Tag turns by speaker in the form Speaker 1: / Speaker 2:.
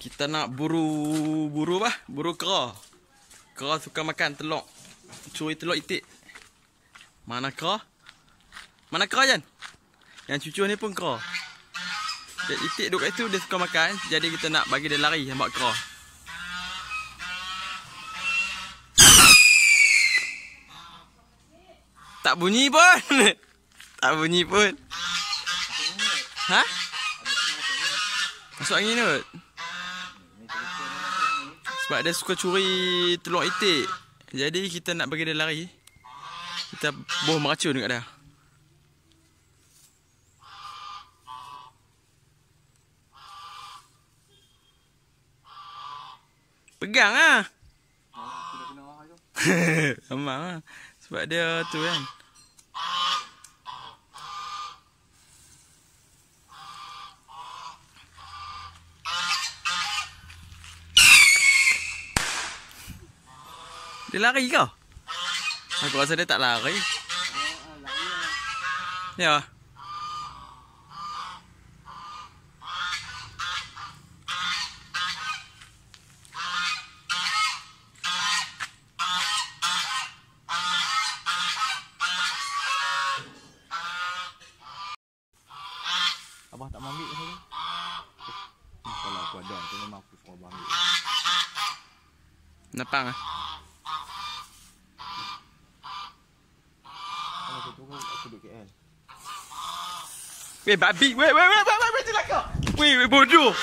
Speaker 1: Kita nak buru buru apa? Buru kera. Kera suka makan telur. Curi telur itik. Mana kera? Mana kera Jan? Yang cucu ni pun kera. Dia itik duduk kat situ dia suka makan. Jadi kita nak bagi dia lari nampak kera. Tak bunyi pun. tak bunyi pun. Ha? Masuk angin kot. Sebab dia suka curi telur itik. Jadi kita nak bagi dia lari. Kita boh meracun dekat dia. Pegang ah. Memang ah. Sebab dia tu kan. Dia lari ke? Aku rasa dia tak lari. Ya.
Speaker 2: Abah tak mau ambil saya? Hmm, kalau aku ada, tu memang aku abang ambil.
Speaker 1: Napang ah.
Speaker 2: Kalau aku tunggu, aku duduk KL.
Speaker 1: Weh babi, weh weh weh weh weh celaka. Weh weh bodoh.